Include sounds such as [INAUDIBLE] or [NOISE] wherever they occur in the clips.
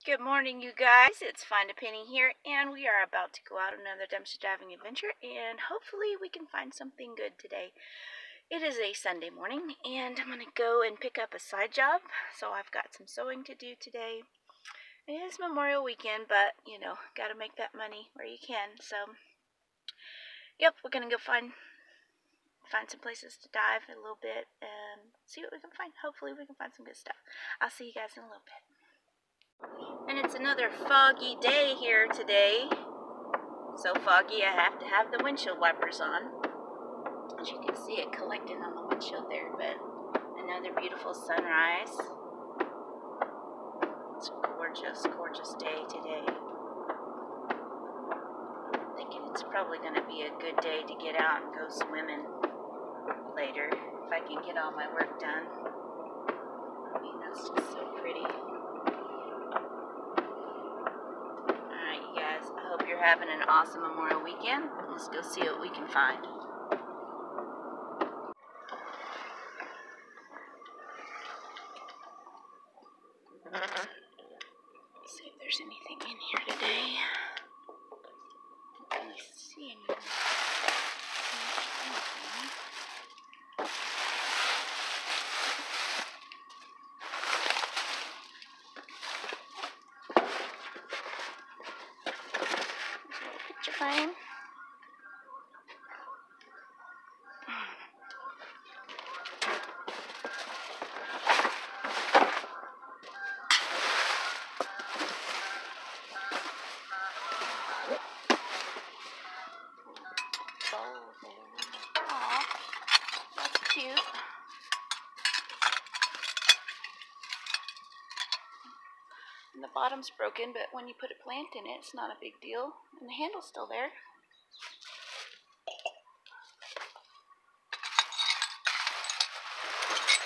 Good morning, you guys. It's Find a Penny here, and we are about to go out on another dumpster diving adventure, and hopefully we can find something good today. It is a Sunday morning, and I'm going to go and pick up a side job, so I've got some sewing to do today. It is Memorial Weekend, but, you know, got to make that money where you can, so, yep, we're going to go find find some places to dive a little bit and see what we can find. Hopefully we can find some good stuff. I'll see you guys in a little bit. And it's another foggy day here today. So foggy I have to have the windshield wipers on. As you can see it collecting on the windshield there, but another beautiful sunrise. It's a gorgeous, gorgeous day today. I'm thinking it's probably going to be a good day to get out and go swimming later if I can get all my work done. I mean, that's just so pretty. You're having an awesome Memorial weekend. Let's go see what we can find. see if there's anything in here today. Don't really see anything. Frame. And the bottom's broken, but when you put a plant in it, it's not a big deal. And the handle's still there.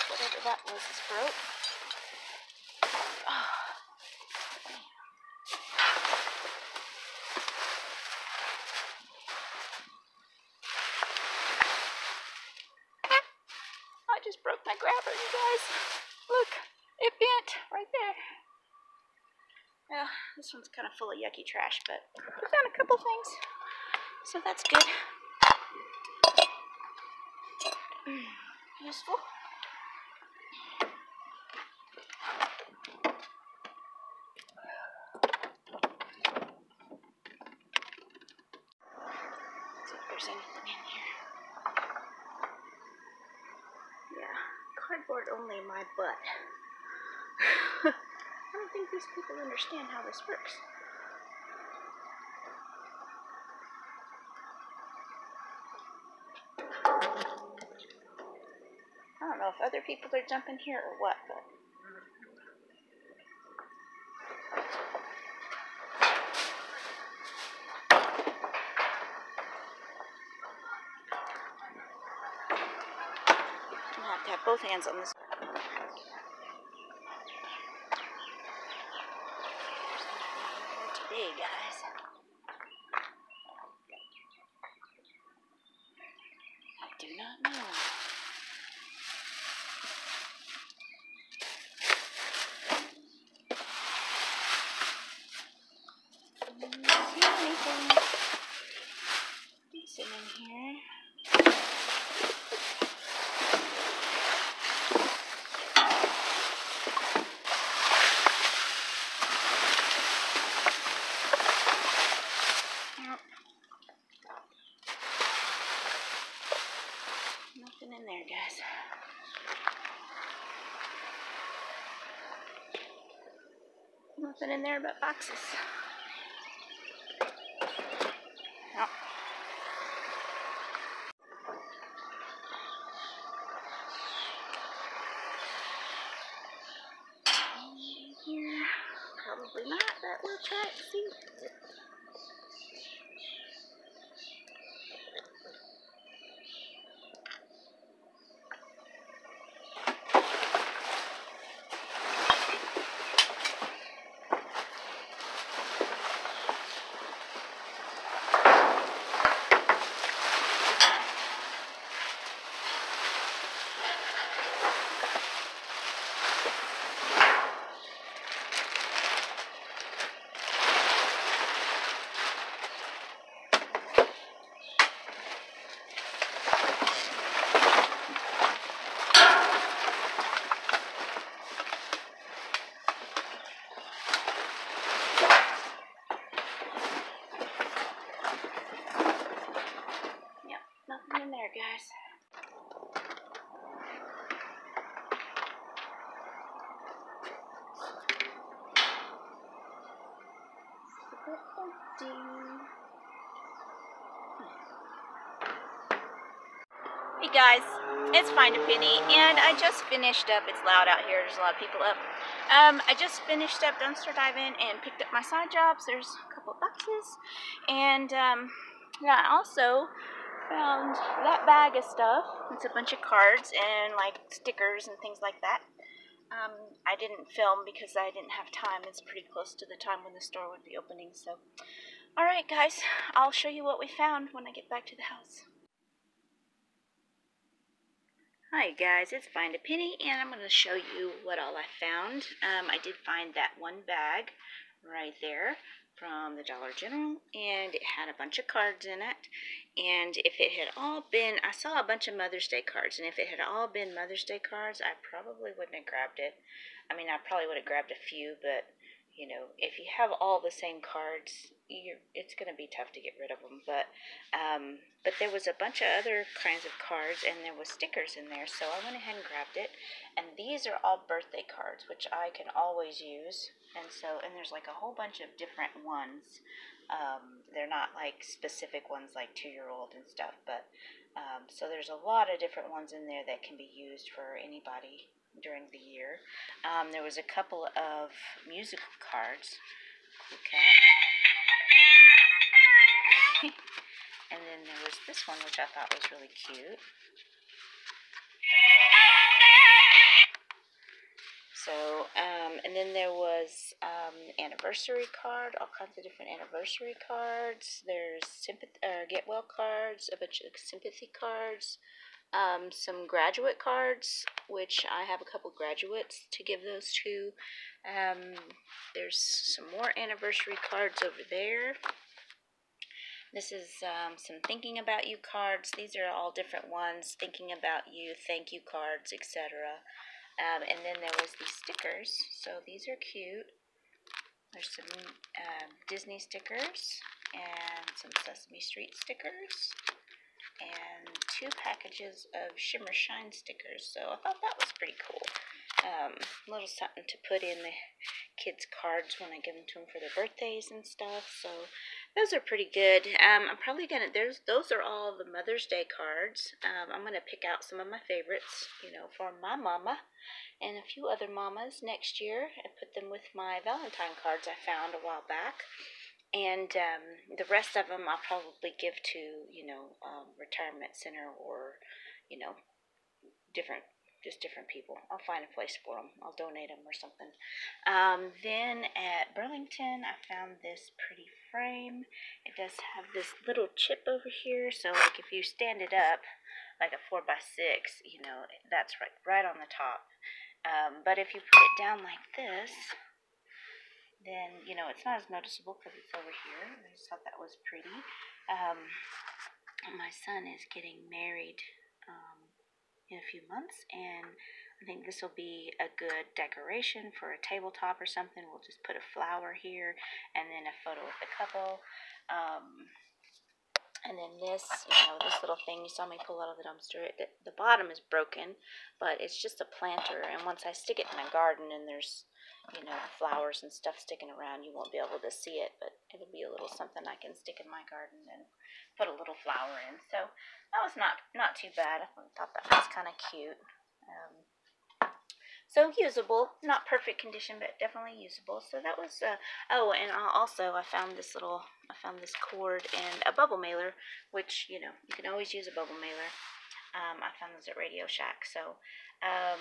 Whatever that was is broke. Oh. I just broke my grabber, you guys. Look, it bent right there. Yeah, this one's kind of full of yucky trash, but we found a couple things, so that's good. Mm, useful. See if there's anything in here. Yeah, cardboard only my butt. Think these people understand how this works. I don't know if other people are jumping here or what, but. Both hands on this. Hey guys. I do not know. see anything decent in here. Nothing in there, guys. Nothing in there but boxes. Probably not, but we'll try it see. Hey guys, it's Find a Penny, and I just finished up. It's loud out here. There's a lot of people up. Um, I just finished up dumpster diving and picked up my side jobs. There's a couple boxes, and um, yeah, I also found that bag of stuff. It's a bunch of cards and like stickers and things like that. Um, I didn't film because I didn't have time. It's pretty close to the time when the store would be opening. So, alright, guys, I'll show you what we found when I get back to the house. Hi guys, it's Find a Penny, and I'm going to show you what all I found. Um, I did find that one bag right there from the Dollar General, and it had a bunch of cards in it. And if it had all been, I saw a bunch of Mother's Day cards, and if it had all been Mother's Day cards, I probably wouldn't have grabbed it. I mean, I probably would have grabbed a few, but you know, if you have all the same cards, you're, it's going to be tough to get rid of them. But um, but there was a bunch of other kinds of cards, and there was stickers in there, so I went ahead and grabbed it. And these are all birthday cards, which I can always use. And so, and there's like a whole bunch of different ones. Um, they're not like specific ones like two year old and stuff, but um, so there's a lot of different ones in there that can be used for anybody during the year. Um, there was a couple of musical cards. Cat. [LAUGHS] and then there was this one, which I thought was really cute. So, um, and then there was um, anniversary card, all kinds of different anniversary cards. There's sympathy, uh, get well cards, a bunch of sympathy cards, um, some graduate cards, which I have a couple graduates to give those to. Um, there's some more anniversary cards over there. This is um, some thinking about you cards. These are all different ones. Thinking about you, thank you cards, etc. Um, and then there was these stickers. So these are cute. There's some um, Disney stickers and some Sesame Street stickers and two packages of Shimmer Shine stickers. So I thought that was pretty cool. Um, a little something to put in the kids' cards when I give them to them for their birthdays and stuff. So those are pretty good. Um, I'm probably gonna. There's those are all the Mother's Day cards. Um, I'm gonna pick out some of my favorites, you know, for my mama and a few other mamas next year and put them with my Valentine cards I found a while back and um, the rest of them I'll probably give to you know um, retirement center or you know different just different people. I'll find a place for them. I'll donate them or something. Um, then at Burlington, I found this pretty frame. It does have this little chip over here, so like if you stand it up, like a four by six, you know, that's right right on the top. Um, but if you put it down like this, then you know it's not as noticeable because it's over here. I just thought that was pretty. Um, my son is getting married um, in a few months, and I think this will be a good decoration for a tabletop or something. We'll just put a flower here and then a photo of the couple. Um, and then this, you know, this little thing you saw me pull out of the dumpster, it, the bottom is broken, but it's just a planter. And once I stick it in my garden and there's you know, flowers and stuff sticking around, you won't be able to see it, but it'll be a little something I can stick in my garden and put a little flower in. So that was not not too bad. I thought that was kind of cute. Um, so usable, not perfect condition, but definitely usable. So that was, uh, oh, and also I found this little, I found this cord and a bubble mailer, which, you know, you can always use a bubble mailer. Um, I found those at Radio Shack. So, um,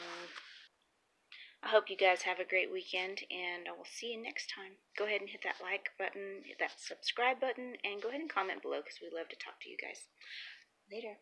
I hope you guys have a great weekend, and I will see you next time. Go ahead and hit that like button, hit that subscribe button, and go ahead and comment below because we love to talk to you guys. Later.